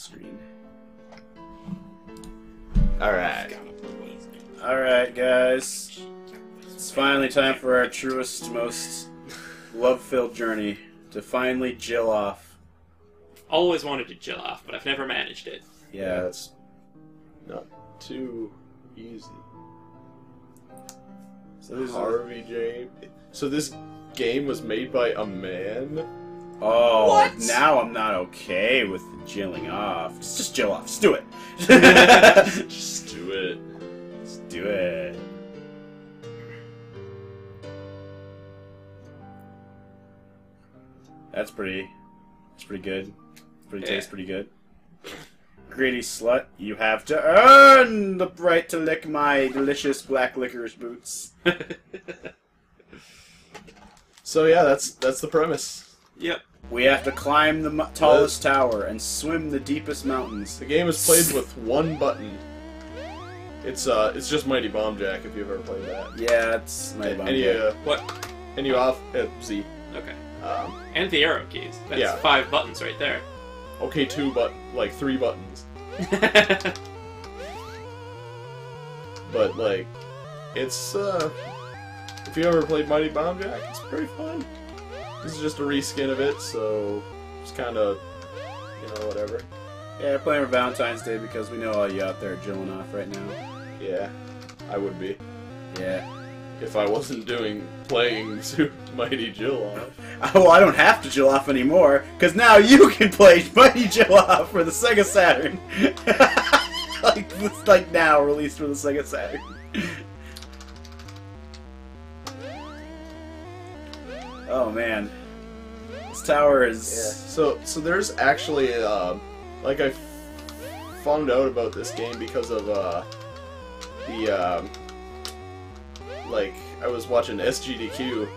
screen. All right. Alright, guys. It's finally time for our truest, most love filled journey to finally Jill off. Always wanted to chill off, but I've never managed it. Yeah, it's. Not too easy. So this Harvey James. So this game was made by a man. Oh, What? now I'm not okay with jilling off. Just, just Jill off. Just do it. Just do it. Just do it. That's pretty. That's pretty good. Pretty Yeah. tastes pretty good. Greedy slut, you have to earn the right to lick my delicious black licorice boots. So yeah, that's that's the premise. yep. We have to climb the mo- tallest tower and swim the deepest mountains. The game is played with one button. It's uh, it's just Mighty Bomb Jack if you've ever played that. Yeah, it's my and you uh, What? and you off at Z. Okay. Um, And the arrow keys. That's Yeah. five buttons right there. okay, two but like three buttons, but like, it's uh, if you ever played Mighty Bomb Jack, it's pretty fun. This is just a reskin of it, so it's kind of, you know, whatever. Yeah, playing for Valentine's Day because we know all you out there are jilling off right now. Yeah, I would be Yeah. if I wasn't doing playing Super Mighty Jill off. Oh, I don't have to Jill off anymore, because now you can play Mighty Jill off for the Sega Saturn. like, it's like now released for the Sega Saturn. Oh man, this tower is. So so there's actually uh, like I found out about this game because of uh, the um, like I was watching SGDQ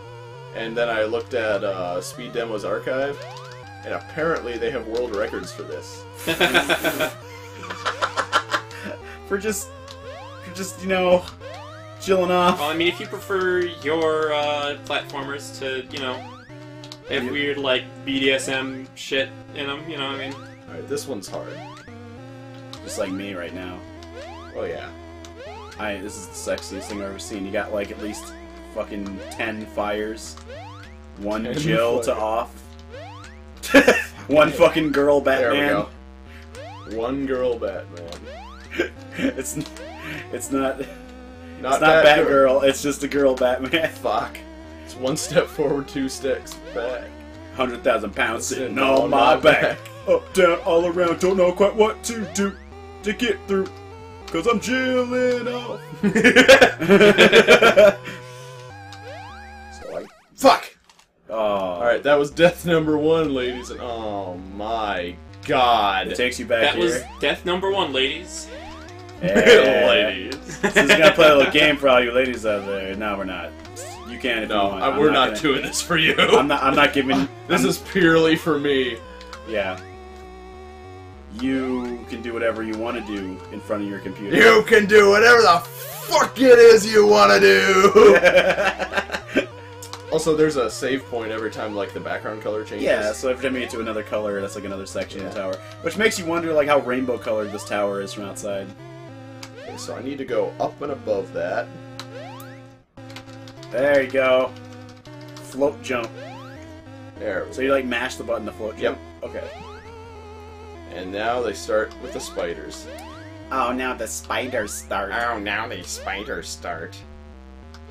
and then I looked at uh, Speed Demos Archive and apparently they have world records for this. for just, for just you know, chilling off. well, I mean, if you prefer your uh, platformers to, you know, have Yeah. weird, like, BDSM shit in them, you know what I mean? All right, this one's hard. Just like me right now. Oh yeah. I this is the sexiest thing I've ever seen. You got like at least fucking ten fires, one 10 Jill to off, one fucking girl There we Batman. go. One girl Batman. it's it's not it's Not, not Batgirl. Batgirl. It's just a girl Batman. Fuck. It's one step forward, two steps back. Hundred thousand pounds sitting Sitting on on my my back. back. Up, down, all around. Don't know quite what to do to get through. Cause I'm chilling off. So like, fuck. oh, All right, that was death number one, ladies, and oh my god, It takes you back That here. was death number one, ladies. Yeah. ladies. This is gonna play a little game for all you ladies out there. No, we're not. You can't. No, you. I- we're not, gonna- doing this for you. I'm not. I'm not giving. this I'm- is purely for me. Yeah. You can do whatever you want to do in front of your computer. You can do whatever the fuck it is you want to do. also, there's a save point every time like the background color changes. yeah. So every time you get to another color, that's like another section of the Yeah. tower, which makes you wonder like how rainbow colored this tower is from outside. Okay, so I need to go up and above that. There you go. Float jump. There. So you like mash the button to float jump. Okay. And now they start with the spiders. Oh, now the spiders start. Oh, now the spiders start.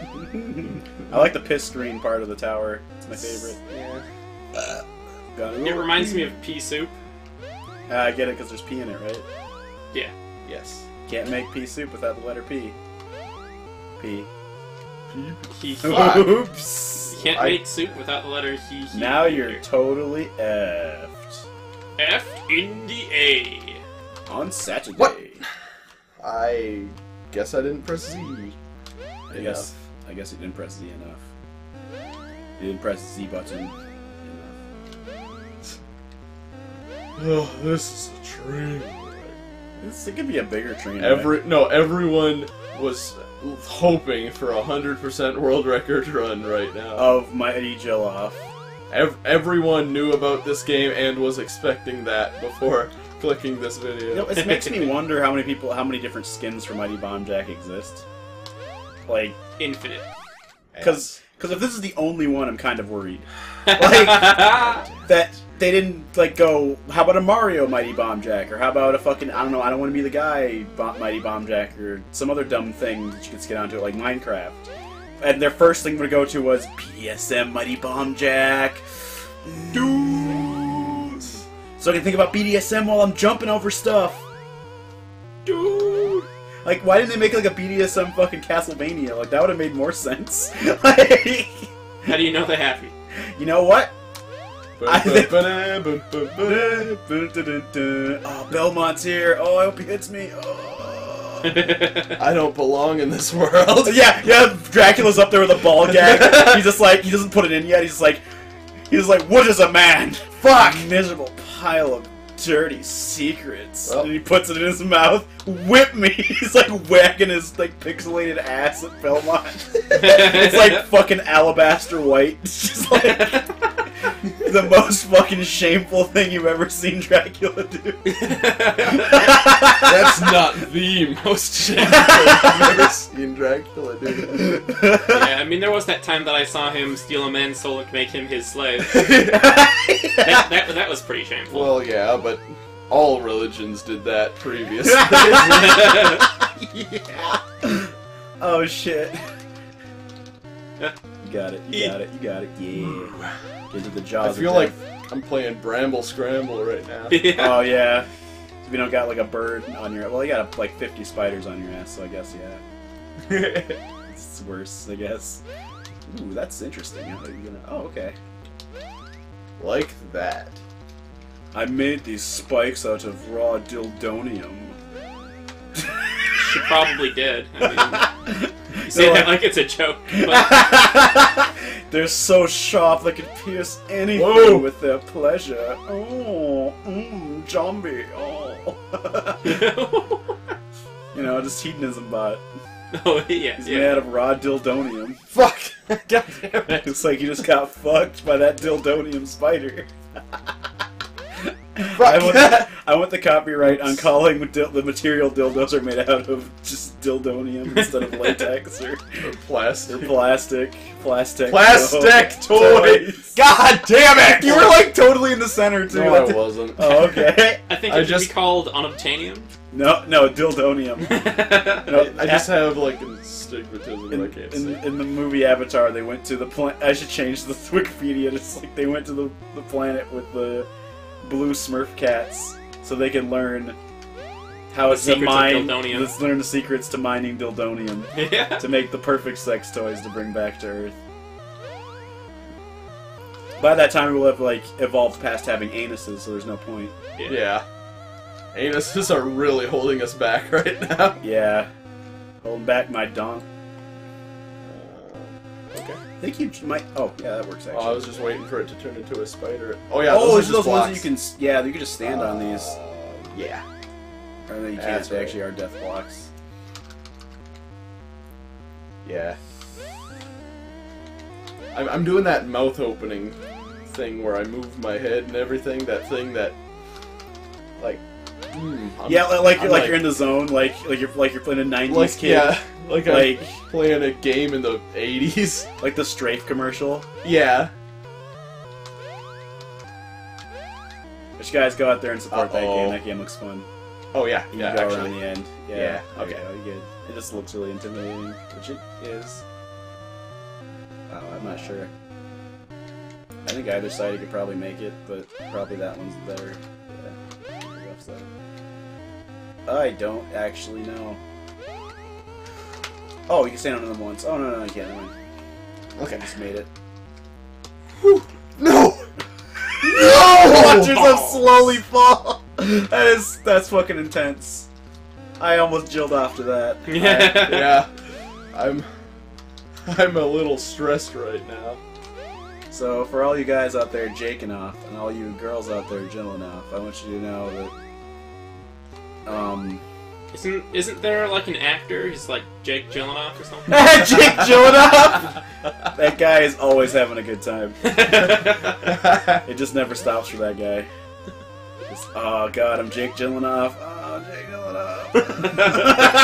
I like the piss screen part of the tower. It's my favorite. Yeah. Got It reminds me of pea soup. Uh, I get it because there's P in it, right? Yeah. Yes. Can't make pea soup without the letter P. P. He, Fuck. Oops. you can't I- make soup without the letter he. he Now either. you're totally effed. F in the A. On Saturday. What? I guess I didn't press Z. I guess. I guess you didn't press Z enough. You didn't press the Z button enough. Oh, this is a train. Wreck. This, it could be a bigger train. Every no, everyone was hoping for a hundred percent world record run right now. of Mighty Jill off. Ev- everyone knew about this game and was expecting that before clicking this video. You know, it makes me wonder how many people, how many different skins for Mighty Bomb Jack exist. Like, Infinite. because if this is the only one, I'm kind of worried. Like that they didn't like go. How about a Mario Mighty Bomb Jack, or how about a fucking I don't know. I don't want to be the guy Bo- Mighty Bomb Jack, or some other dumb thing that you could get onto like Minecraft. And their first thing to go to was BDSM Mighty Bomb Jack. Dude. So I can think about BDSM while I'm jumping over stuff. Dude. Like, why didn't they make like a BDSM fucking Castlevania? Like, that would have made more sense. like, How do you know they're happy? you know what? I I Oh, Belmont's here. Oh, I hope he hits me. Oh. don't belong in this world. yeah, yeah. Dracula's up there with a ball gag. He's just like he doesn't put it in yet. He's like he's like, what is a man? Fuck, miserable pile of dirty secrets. Well- and he puts it in his mouth. Whip me. He's like whacking his like pixelated ass at Belmont. it's like fucking alabaster white. It's just like the most fucking shameful thing you've ever seen Dracula do. That's not the most shameful I've ever seen Dracula do. yeah, I mean, there was that time that I saw him steal a man's soul and make him his slave. That, that, that was pretty shameful. Well, yeah, but all religions did that previously. yeah. Oh shit. Yeah. You got it. You got it. You got it. Yeah. Get to the job? I feel of like. I'm playing Bramble Scramble right now. yeah. Oh yeah. If you don't got like a bird on your well, you got like 50 spiders on your ass, so I guess yeah. It's worse, I guess. Ooh, that's interesting. How are you gonna? Oh, okay. like that. I made these spikes out of raw dildonium. She probably did. I mean, you say They're that like- like it's a joke. But They're so sharp they could pierce anything Whoa. with their pleasure. Oh, mmm, zombie. Oh. you know, just hedonism bot. oh, yeah. He's yeah. made out of raw dildonium. Fuck! God damn it. Looks like you just got fucked by that dildonium spider. I Fuck! want, the, I want the copyright on calling dil- the material dildos are made out of just dildonium instead of latex or, Or or plastic. plastic. Plastic. Plastic toys. God damn it! You were like totally in the center too. No, I wasn't. Oh, okay. I think it should just- be called unobtainium. No, no, dildonium. No, I just have like an astigmatism. in, I can't in, in the movie Avatar, they went to the planet. I should change the Wikipedia. It's like they went to the, the planet with the blue Smurf cats, so they can learn how The to mine. dildonium. Let's learn the secrets to mining dildonium yeah. to make the perfect sex toys to bring back to Earth. By that time, we'll have like evolved past having anuses, so there's no point. Yeah. Anuses are really holding us back right now. Yeah, holding back my donk. Okay. I think you might. Oh, yeah, that works actually. Oh, I was just waiting for it to turn into a spider. Oh yeah, oh, those are are those just ones that you can. Yeah, you can just stand on these. Uh, yeah. Or then you can't. That's They right. actually are death blocks. Yeah. I'm, I'm doing that mouth opening thing where I move my head and everything. That thing that, like, mm, yeah, li- like I'm like, you're in the zone, like like you're like you're playing a '90s like kid, yeah, like I'm playing a game in the '80s. like the Strafe commercial. Yeah. Which guys go out there and support that Uh-oh. game. That game looks fun. Oh yeah, You yeah. go Actually, around the end. Yeah. Yeah, you okay. you're good. It just looks really intimidating, which it is. Oh, I'm not sure. I think either side you could probably make it, but probably that one's better. Yeah, the left side. I don't actually know. Oh, you can stand on them once. Oh no, no, I can't. Never mind. I just made it. No. No! Watch yourself slowly fall. That is that's fucking intense. I almost jilled after that. Yeah. yeah. I'm. I'm a little stressed right now. So for all you guys out there jaking off, and all you girls out there jilling off, I want you to know that um Isn't isn't there like an actor? He's like Jake Gyllenhaal or something. Jake Gyllenhaal. that guy is always having a good time. It just never stops for that guy. Just, oh god, I'm Jake Gyllenhaal. Oh, Jake Gyllenhaal.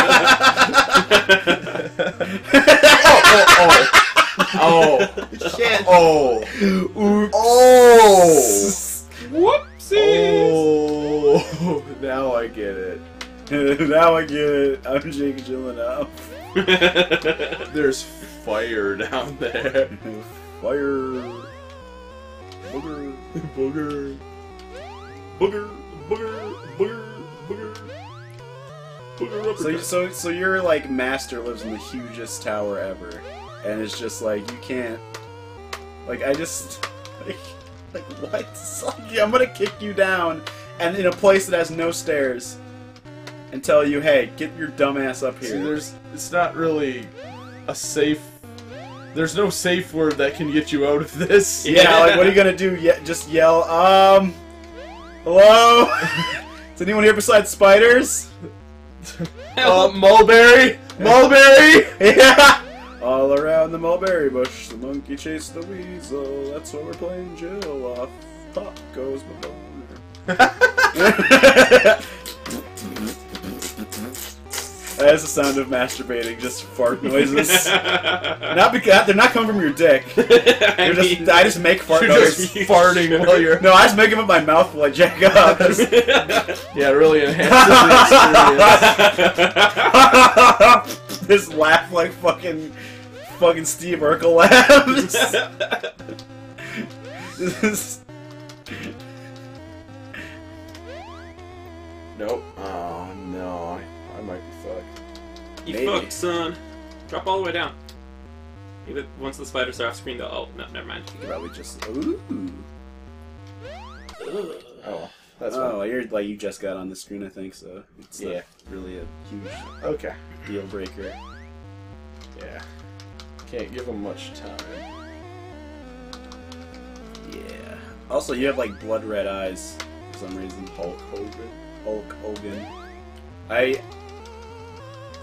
Oh, oh, oh. oh, Shit. oh, Oops. oh, Whoopsies! oh! Now I get it. Now I get it. I'm Jake Gyllenhaal. There's fire down there. Fire. Booger. Booger. booger, booger, booger, booger. Booger So, so, so your like master lives in the hugest tower ever, and it's just like you can't. Like I just like like what? Like, I'm gonna kick you down, and in a place that has no stairs, and tell you, hey, get your dumb ass up See, here. there's it's not really a safe. There's no safe word that can get you out of this. yeah, like what are you gonna do? Ye- just yell, um, hello? Is anyone here besides spiders? Uh, mulberry, mulberry. Yeah. All around the mulberry bush, the monkey chased the weasel. That's why we're playing Jill off. Pop goes my boner. That's the sound of masturbating, just fart noises. not because they're not coming from your dick. They're just, I just make fart You're noises. just farting while you're. No, I just make them with my mouth while I jack up. Just- Yeah, it really enhances the experience. this laugh like fucking fucking Steve Urkel laughs. Is- Nope. Oh no, you Maybe. fucked, son. Drop all the way down. Maybe once the spiders are off screen, they'll. Oh, no, never mind. you could probably just ooh. Oh, that's Oh, you're like you just got on the screen, I think so. It's Yeah. yeah, really a huge. Okay. deal breaker. Yeah. Can't give them much time. Yeah. Also, you have like blood red eyes for some reason. Hulk Hogan. Hulk Hogan. I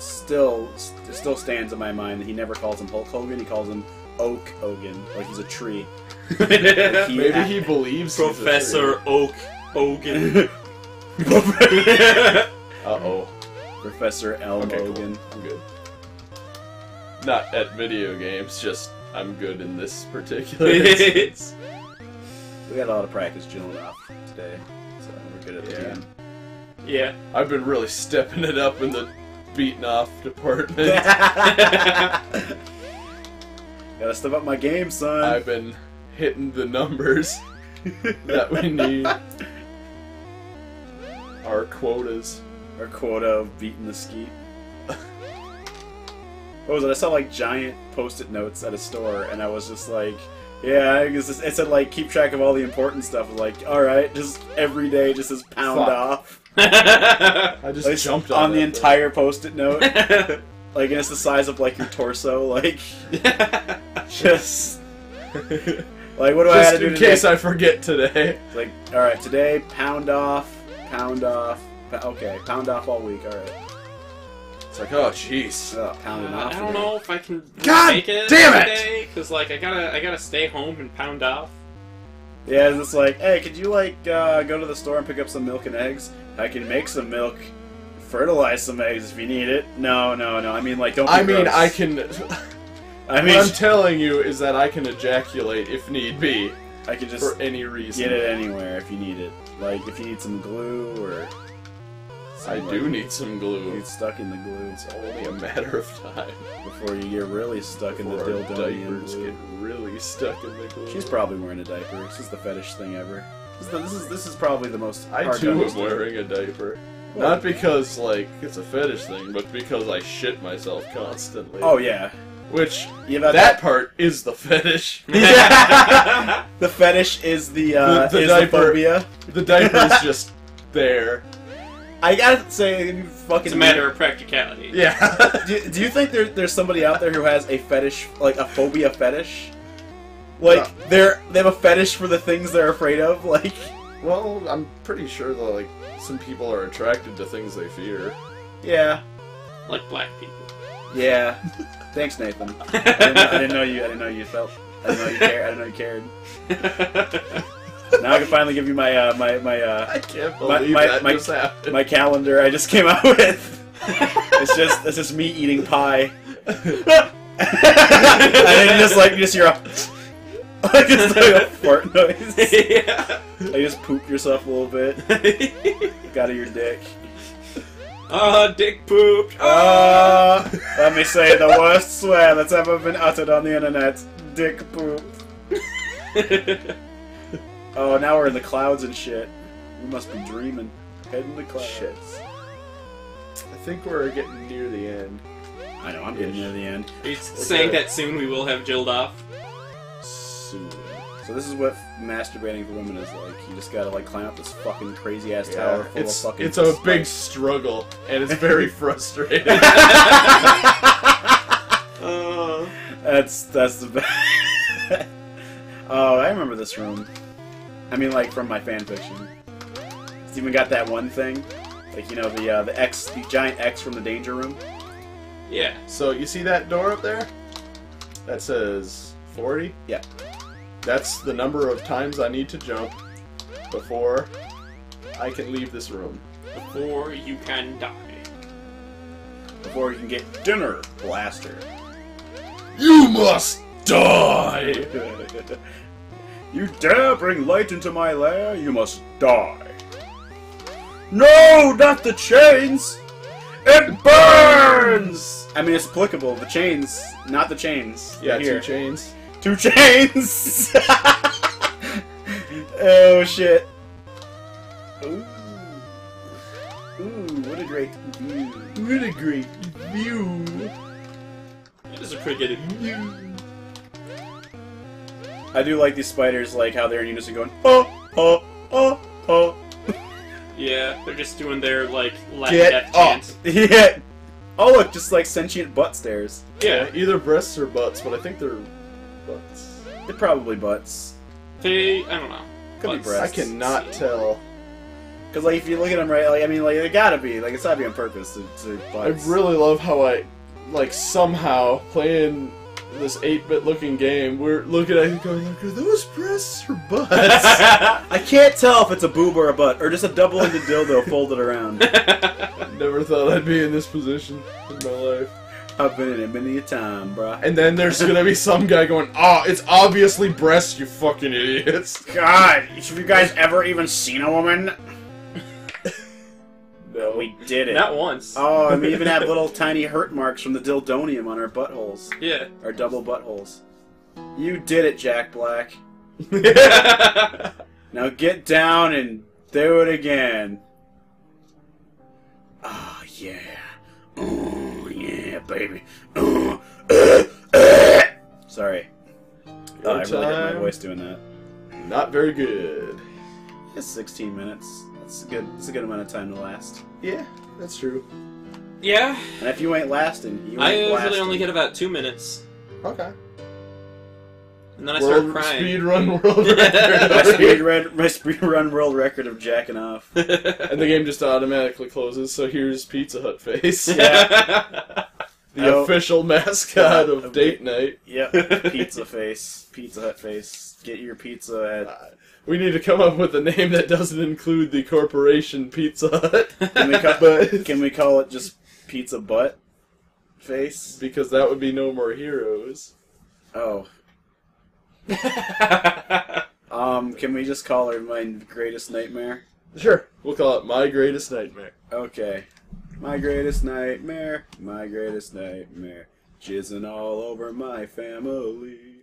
still it still stands in my mind that he never calls him Hulk Hogan. He calls him Oak Hogan, like he's a tree. He- Maybe he believes he's a Professor Oak Hogan. Uh-oh. Professor Elm Okay, cool. Hogan. I'm good. Not at video games, just I'm good in this particular instance. We got a lot of practice drilling off today, so we're good at the Yeah. game. yeah. I've been really stepping it up in the beaten off department. Gotta step up my game, son. I've been hitting the numbers that we need. Our quotas. Our quota of beating the skeet. what was it? I saw like giant post-it notes at a store, and I was just like, "Yeah." I guess it said like keep track of all the important stuff. Like, all right, just every day, just as pound Fuck. off. I just Like, jumped on on, the that entire post-it note. like, and it's the size of like your torso. Like, just like what do I have just to do in today? case I forget today. It's like, all right, today pound off, pound off. Okay, pound off all week. All right, It's like, oh jeez. pounding Uh, off. I don't today. know if I can God make it damn it! today because like I gotta I gotta stay home and pound off. Yeah, it's just like, hey, could you like uh, go to the store and pick up some milk and eggs? I can make some milk, fertilize some eggs if you need it. No, no, no. I mean, like, don't. Be I mean, gross. I can. I mean, what I'm telling you is that I can ejaculate if need be I can just for any reason. get it anywhere if you need it. Like, if you need some glue or. I do need some glue. Get stuck in the glue It's only a matter of time before you get really stuck in the before our dildo diapers glue. get really stuck in the glue. She's probably wearing a diaper. This is the fetish thing ever. This is the, this is, this is probably the most. I hard to too am understand. wearing a diaper. Not because like it's a fetish thing, but because I shit myself constantly. Oh yeah, which you that part is the fetish. The fetish is the uh, The- the is diaper. the phobia. The diaper's just there. I gotta say, fucking. It's a matter of practicality. Yeah. Do, do you think there, there's somebody out there who has a fetish, like a phobia fetish? Like No. they're they have a fetish for the things they're afraid of. Like well, I'm pretty sure that like some people are attracted to things they fear. Yeah. like black people. Yeah. Thanks, Nathan. I didn't, know, I didn't know you. I didn't know you felt. I didn't know you cared. I didn't know you cared. Now I can finally give you my uh, my my uh, I can't My- believe my- that my- just happened. my calendar I just came out with. It's just it's just me eating pie. and then you just like you just hear a like just like a fart noise. yeah. Like you just poop yourself a little bit. Got of your dick. oh, dick pooped. Uh, let me say the worst swear that's ever been uttered on the internet. Dick poop. Oh, now we're in the clouds and shit. We must be dreaming. Head in the clouds. Shit. I think we're getting near the end. I know, I'm getting near the end. Are you saying that soon we will have Jilled off? Soon. So this is what masturbating for women is like. You just gotta like climb up this fucking crazy ass tower full it's of fucking. it's a big struggle, and it's very frustrating. Uh, That's that's the best. oh, I remember this room. I mean, like from my fan fiction. It's even got that one thing, like you know the uh, the X, the giant X from the Danger Room. yeah. so you see that door up there? That says 40? Yeah. That's the number of times I need to jump before I can leave this room. Before you can die. Before you can get dinner blaster. You must die! you dare bring light into my lair, you must die. No, not the chains! It burns! I mean, it's applicable. The chains, not the chains. Yeah, They're here. two chains. Two chains! oh, shit. Ooh. Ooh, what a great view. What a great view! That is a pretty good view. I do like these spiders, like how they're in unison going, oh, oh, oh, oh. Yeah, they're just doing their like Latin Get death up. chant. Yeah. Oh, look, just like sentient butt stairs. Yeah, Either breasts or butts, but I think they're butts. They're probably butts. they. I don't know. Could be Butts. breasts. I cannot tell. Because, like, if you look at them right, like, I mean, like, they gotta be. Like, it's gotta be on purpose to, to I butts. really love how I, like, somehow playing this 8-bit looking game, we're looking at it going, like, are those breasts or butts? I can't tell if it's a boob or a butt, or just a double-ended dildo folded around. Never thought I'd be in this position in my life. I've been in it many a time, bruh. And then there's gonna be some guy going, oh, it's obviously breasts, you fucking idiots. God, have you guys ever even seen a woman? No. We did it. Not once. Oh, and we even have little tiny hurt marks from the dildonium on our buttholes. Yeah. Our double buttholes. You did it, Jack Black. Now get down and do it again. Oh, yeah. Oh, yeah, baby. Oh, Sorry. Oh, I really hurt my voice doing that. Not very good. It's 16 minutes. That's a good. That's a good amount of time to last. Yeah, that's true. yeah. And if you ain't lasting, you ain't I usually lasting. only get about two minutes, Okay. and then I start crying. speed run world my record. speed red, my speed run world record of jacking off. and the game just automatically closes. So here's Pizza Hut face, Yeah. the Yo. official mascot of date night. Yep, pizza face, Pizza Hut face. Get your pizza at. We need to come up with a name that doesn't include the corporation Pizza Hut, Can we, call, but can we call it just pizza butt face? because that would be no more heroes. Oh, um, can we just call her my greatest nightmare? Sure, we'll call it my greatest nightmare. Okay, my greatest nightmare, my greatest nightmare, jizzing all over my family.